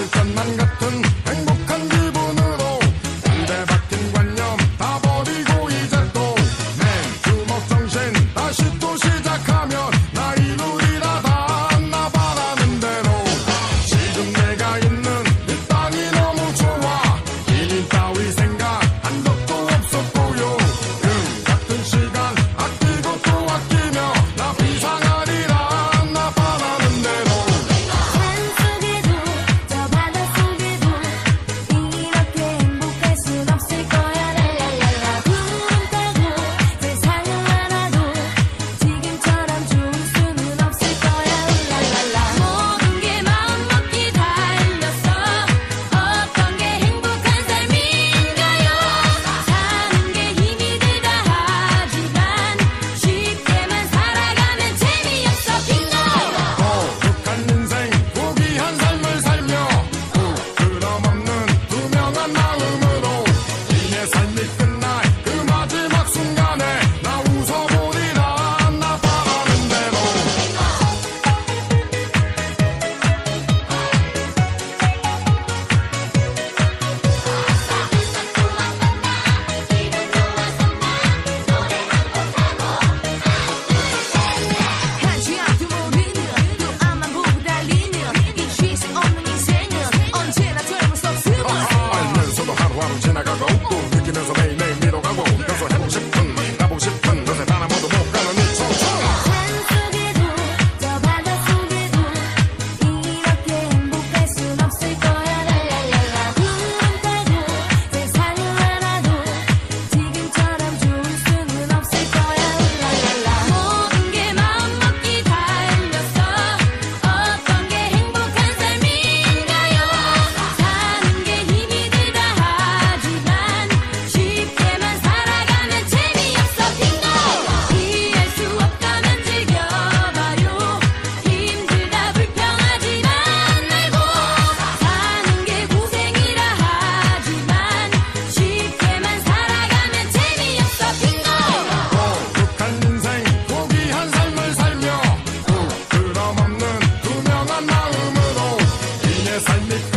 Sözü senden yes, I make